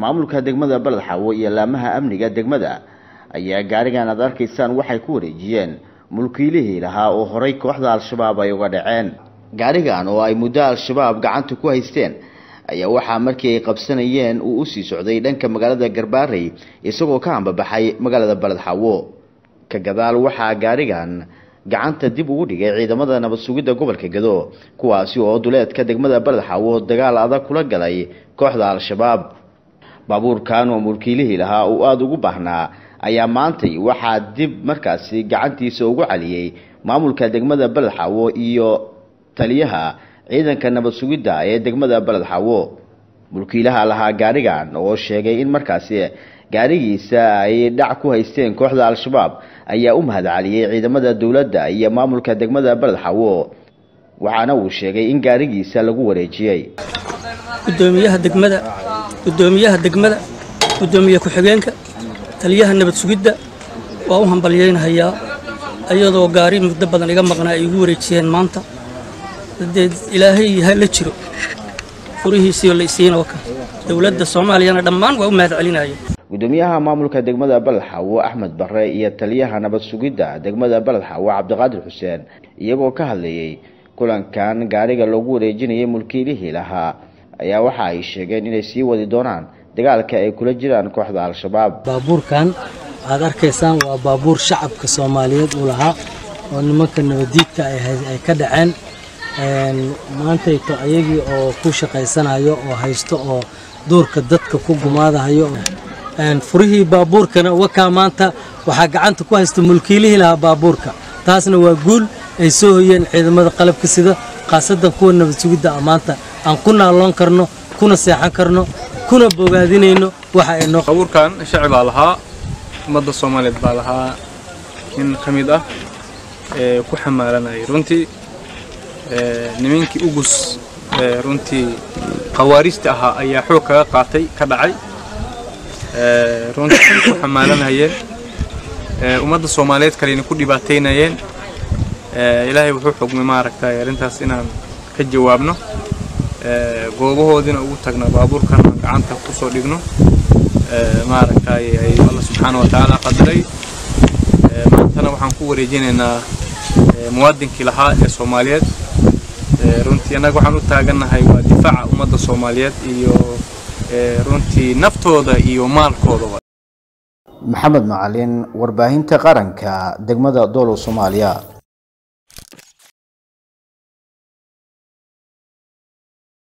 maamulka degmada baled xaawo iyo laamaha amniga degmada ayaa gaarigan aad arkaysaan waxay ku wareejiyeen mulkiilihii lahaa oo horay kooxda al-shabaab ay uga dhaceen. Gaarigan oo ay muddo al-shabaab gacanta ku haysteen ayaa waxaa markii ay qabsanayeen uu u sii socday dhanka magaalada garbaarey isagoo ka hambabaxay magaalada baled xaawo ka gadaal waxaa gaarigan gacanta dib ugu dhigay ciidamada nabad sugidda gobolka gado kuwaasi oo duleedka degmada baled xaawo dagaal adag kula galay kooxda al-shabaab baabuurkan oo mulkiilihii lahaa uu aada ugu baahnaa ayaa maantay waxaa dib markaasi gacantiisa ugu caliyey maamulka degmada baled xaawo iyo taliyaha ciidanka nabad sugidda ee degmada baled xaawo mulkiilaha lahaa gaarigan oo sheegay in markaasi gaarigiisa ay dhac ku haysteen kooxda al-shabaab ayaa u mahad caliyey ciidamada dowladda iyo maamulka degmada baled xaawo waxaana uu sheegay in gaarigiisa lagu wareejiyey gudoomiyaha degmada gudoomiyaha degmada gudoomiye ku-xigeenka taliyaha nabad sugidda waa u hambalyaynahayaa iyadoo gaari muddo badan iga maqnaa ay igu wareejiyeen maanta. Dee ilaahay ha la jiro. Furihiisiioo la isiina waka dowladda soomaaliyana dhammaan waa u mahad celinaya gudoomiyaha maamulka degmada baled xaawo axmed bare iyo taliyaha nabad sugidda degmada baled xaawo cabdiqaadir xuseen iyagoo ka hadlayey kulankan gaariga loogu wareejinayay mulkiilihii lahaa ayaa waxa ay sheegeen inay sii wadi doonaan dagaalka ay kula jiraan kooxda al-shabaab. Baabuurkan aad arkaysaan waa baabuur shacabka soomaaliyeed uu lahaa oo nimanka nabadiidka ay ka dhaceen. Maantayto ayagii oo ku shaqaysanayo oo haysto oo duurka dadka ku gumaadahayo. Furihii baabuurkana wakaa maanta waxaa gacanta ku haysta mulkiilihii lahaa baabuurka. Taasna waa guul ay soo hoyeen ciidamada qalabka sida khaasadan kuwa nabad sugidda ah maanta aan ku naaloon karno kuna seexan karno kuna bogaadinayno waxa ay noo baabuurkan shacib baa lahaa ummadda soomaaliyeed baa lahaa. Nin ka mid ah ee ku xamaalanayay runtii nimankii ugus runtii khawaariijta ahaa ayaa xoog kaga qaatay ka dhacay. Runtii ku xamaalanayeen ummadda soomaaliyeed kalena ku dhibaataynayeen. Ilaahay wuxuu xugmay maaragtay arrintaas inaan ka jawaabno goobahoodina ugu tagna baabuurkana gacanta ku soo dhigno. Maaragtay ay alla subxaana wa tacaala qadaray maantana waxaan ku wareejinaynaa muwaadinkii lahaa ee soomaaliyeed. Runtii annaga waxaan u taagannahay waa difaaca ummadda soomaaliyeed iyo runtii naftooda iyo maalkoodaba maxamed macalin warbaahinta qaranka degmada doolow soomaaliya